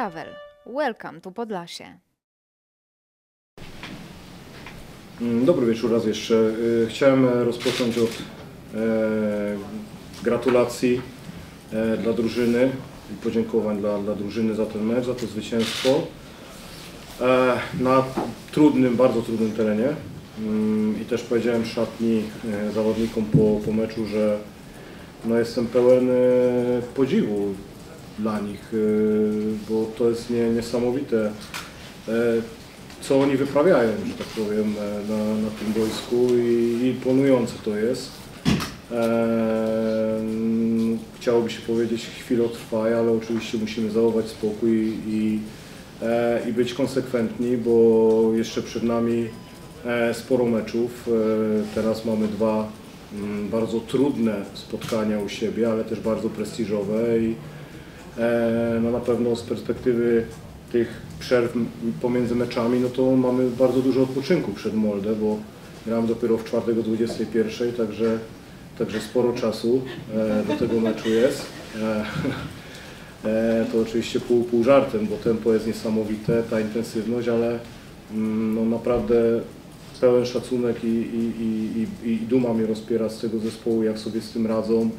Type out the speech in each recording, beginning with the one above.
Travel. Welcome to Podlasie. Mm, Dobry wieczór raz jeszcze. Y, Chciałem rozpocząć od e, gratulacji e, dla drużyny i podziękowań dla, dla drużyny za ten mecz, za to zwycięstwo. E, na trudnym, bardzo trudnym terenie. Mm, I też powiedziałem szatni zawodnikom po, po meczu, że no jestem pełen podziwu dla nich, e, bo to jest nie, niesamowite, e, co oni wyprawiają, że tak powiem, e, na, na tym boisku i imponujące to jest. E, Chciałoby się powiedzieć chwilę trwa, ale oczywiście musimy zachować spokój i, i być konsekwentni, bo jeszcze przed nami sporo meczów. Teraz mamy dwa mm, bardzo trudne spotkania u siebie, ale też bardzo prestiżowe i no na pewno z perspektywy tych przerw pomiędzy meczami, no to mamy bardzo dużo odpoczynku przed Moldę, bo grałem dopiero w czwartek o 21, także, także sporo czasu e, do tego meczu jest. E, e, to oczywiście pół, pół żartem, bo tempo jest niesamowite, ta intensywność, ale mm, no naprawdę pełen szacunek i, i, i, i duma mnie rozpiera z tego zespołu, jak sobie z tym radzą,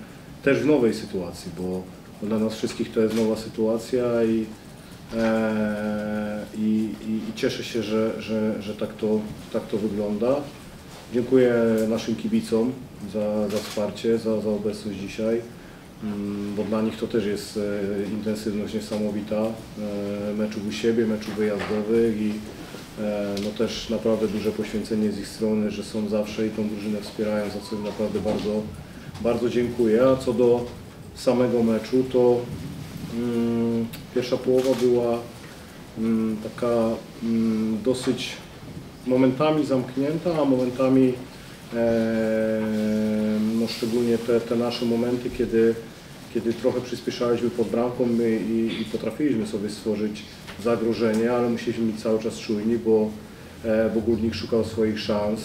też w nowej sytuacji, bo dla nas wszystkich to jest nowa sytuacja i, e, i, i cieszę się, że, że, że tak, to, tak to wygląda. Dziękuję naszym kibicom za, za wsparcie, za, za obecność dzisiaj, mm, bo dla nich to też jest e, intensywność niesamowita, e, meczów u siebie, meczów wyjazdowych i e, no też naprawdę duże poświęcenie z ich strony, że są zawsze i tą drużynę wspierają, za co im naprawdę bardzo, bardzo dziękuję. A co do samego meczu, to mm, pierwsza połowa była mm, taka mm, dosyć momentami zamknięta, a momentami e, no szczególnie te, te nasze momenty, kiedy, kiedy trochę przyspieszaliśmy pod bramką i, i, potrafiliśmy sobie stworzyć zagrożenie, ale musieliśmy być cały czas czujni, bo, e, bo Górnik szukał swoich szans,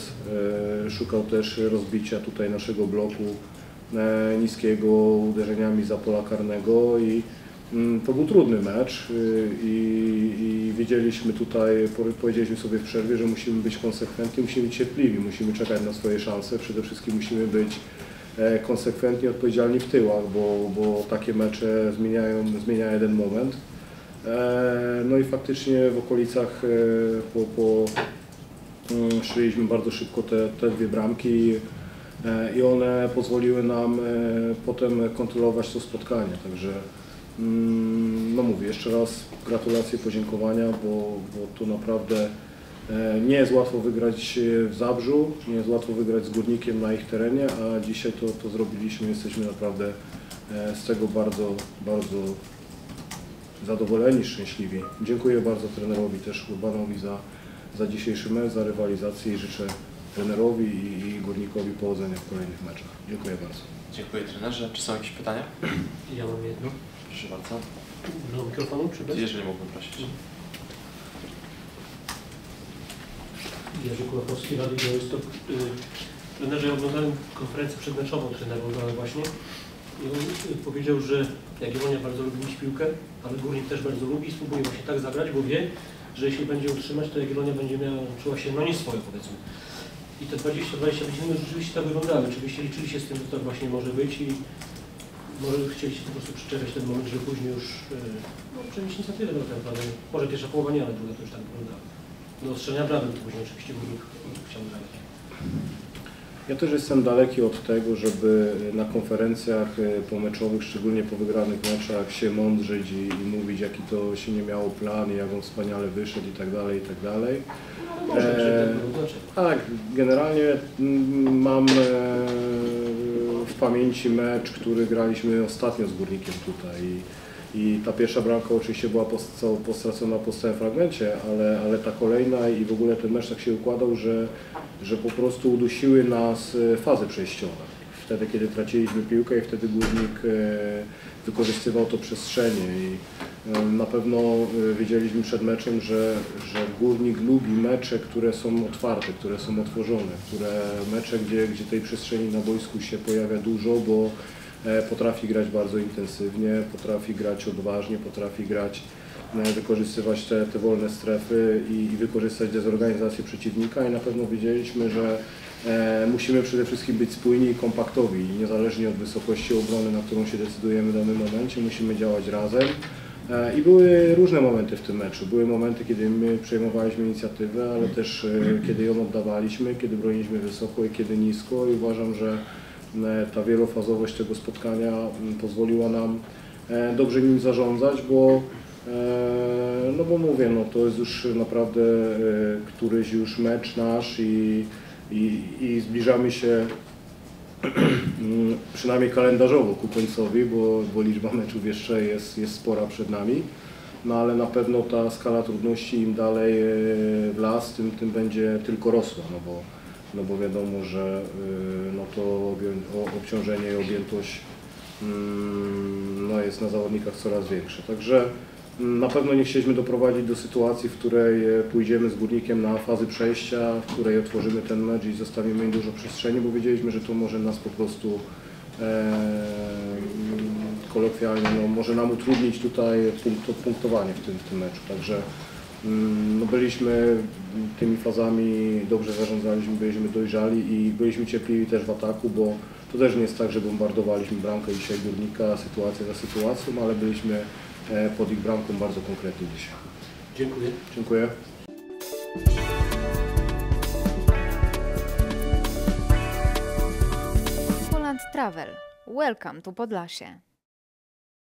e, szukał też rozbicia tutaj naszego bloku niskiego uderzeniami za pola karnego i mm, to był trudny mecz y, i, i wiedzieliśmy tutaj, po- powiedzieliśmy sobie w przerwie, że musimy być konsekwentni, musimy być cierpliwi, musimy czekać na swoje szanse, przede wszystkim musimy być e, konsekwentni, odpowiedzialni w tyłach, bo, bo takie mecze zmieniają, zmienia jeden moment. E, No i faktycznie w okolicach e, po, po mm, szyliśmy bardzo szybko te, te dwie bramki e, i one pozwoliły nam e, potem kontrolować to spotkanie. Także mm, no mówię, jeszcze raz gratulacje, podziękowania, bo, bo tu naprawdę e, nie jest łatwo wygrać e, w Zabrzu, nie jest łatwo wygrać z Górnikiem na ich terenie, a dzisiaj to, to zrobiliśmy, jesteśmy naprawdę e, z tego bardzo, bardzo zadowoleni, szczęśliwi. Dziękuję bardzo trenerowi też Urbanowi za, za dzisiejszy mecz, za rywalizację i życzę trenerowi i, i Górnikowi powodzenia w kolejnych meczach. Dziękuję bardzo. Dziękuję trenerze. Czy są jakieś pytania? Ja mam jedno. Proszę bardzo. Do mikrofonu, czy bez? Jeżeli mógłbym prosić. Jerzy Kułakowski, Radio Białystok. Y, Trenerze, ja oglądałem konferencję przedmeczową trenera Urbana właśnie i on y, powiedział, że Jagiellonia bardzo lubi mieć piłkę, ale Górnik też bardzo lubi i spróbuje właśnie tak zagrać, bo wie, że jeśli będzie utrzymać, to Jagiellonia będzie miała, czuła się no nie swoje powiedzmy. I te 20-25 minut rzeczywiście tak wyglądały. Oczywiście liczyliście z tym, że tak właśnie może być i może chcieliście po prostu przyczekać ten moment, żeby później już y, no, przenieść inicjatywę do tempa. ale Może pierwsza połowa nie, ale druga to już tak wyglądało. Do ostrzenia brawem to później oczywiście Górnik chciał grać. Ja też jestem daleki od tego, żeby na konferencjach e, pomeczowych, szczególnie po wygranych meczach, się mądrzyć i, i mówić, jaki to się nie miało plan, jak on wspaniale wyszedł i tak dalej, i tak dalej. Może że tak generalnie mm, mam e, w pamięci mecz, który graliśmy ostatnio z Górnikiem tutaj i, ta pierwsza bramka oczywiście była post- postracona po stałym fragmencie, ale, ale ta kolejna i w ogóle ten mecz tak się układał, że, że po prostu udusiły nas e, fazy przejściowe. Wtedy, kiedy traciliśmy piłkę i wtedy Górnik e, wykorzystywał to przestrzenie i e, na pewno e, wiedzieliśmy przed meczem, że, że Górnik lubi mecze, które są otwarte, które są otworzone, które mecze, gdzie, gdzie tej przestrzeni na boisku się pojawia dużo, bo potrafi grać bardzo intensywnie, potrafi grać odważnie, potrafi grać wykorzystywać te, te wolne strefy i, i wykorzystać dezorganizację przeciwnika i na pewno wiedzieliśmy, że e, musimy przede wszystkim być spójni i kompaktowi i niezależnie od wysokości obrony, na którą się decydujemy w danym momencie, musimy działać razem. E, I były różne momenty w tym meczu. Były momenty, kiedy my przejmowaliśmy inicjatywę, ale też e, kiedy ją oddawaliśmy, kiedy broniliśmy wysoko i kiedy nisko i uważam, że e, ta wielofazowość tego spotkania pozwoliła nam e, dobrze nim zarządzać, bo e, no bo mówię, no to jest już naprawdę e, któryś już mecz nasz i, i, i zbliżamy się przynajmniej kalendarzowo ku końcowi, bo, bo liczba meczów jeszcze jest, jest spora przed nami. No ale na pewno ta skala trudności im dalej e, w las, tym, tym będzie tylko rosła, no bo, no bo wiadomo, że e, no to obciążenie i objętość mm, no jest na zawodnikach coraz większe. Także na pewno nie chcieliśmy doprowadzić do sytuacji, w której e, pójdziemy z górnikiem na fazy przejścia, w której otworzymy ten mecz i zostawimy im dużo przestrzeni, bo wiedzieliśmy, że to może nas po prostu e, kolokwialnie, no, może nam utrudnić tutaj punkt, punktowanie w tym, w tym meczu. Także mm, no, byliśmy tymi fazami, dobrze zarządzaliśmy, byliśmy dojrzali i byliśmy cierpliwi też w ataku, bo to też nie jest tak, że bombardowaliśmy bramkę dzisiaj górnika, sytuację za sytuacją, ale byliśmy pod ich bramką bardzo konkretnie dzisiaj. Dziękuję. Dziękuję. Poland Travel. Welcome to Podlasie.